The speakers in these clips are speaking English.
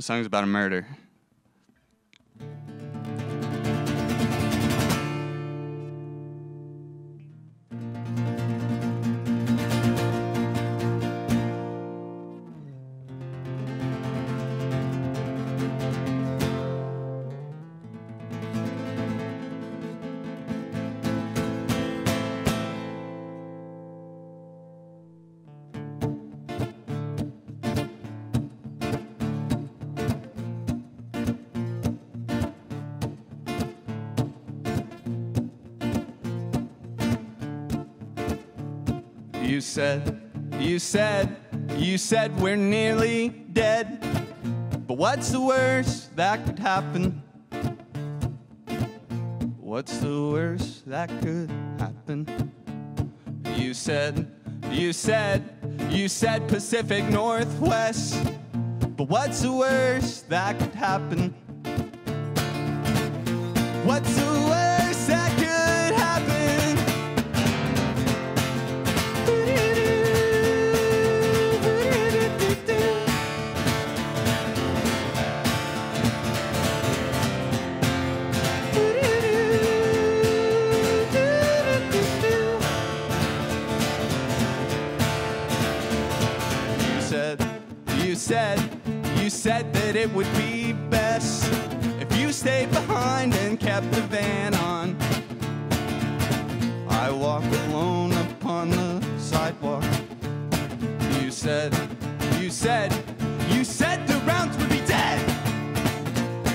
The song's about a murder. You said, you said, you said we're nearly dead. But what's the worst that could happen? What's the worst that could happen? You said, you said, you said Pacific Northwest. But what's the worst that could happen? What's the worst said, you said that it would be best if you stayed behind and kept the van on. I walk alone upon the sidewalk. You said, you said, you said the rounds would be dead.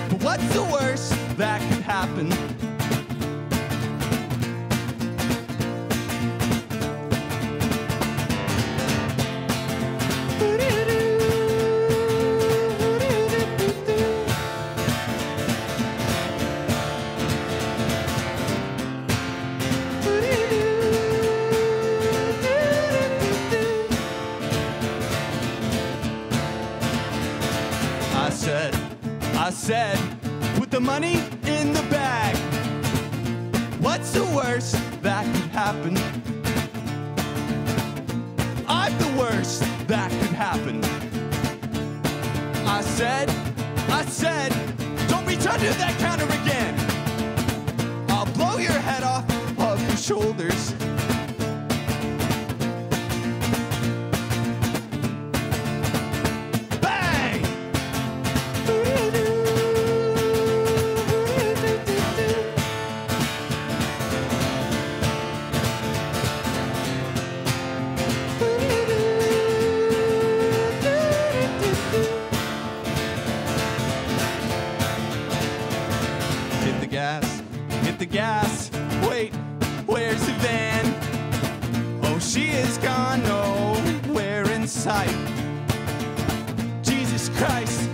But what's the worst that could happen? I said, put the money in the bag. What's the worst that could happen? I'm the worst that could happen. I said, I said, don't reach under that counter again. I'll blow your head off of your shoulders. Wait, where's the van? Oh, she is gone nowhere in sight. Jesus Christ,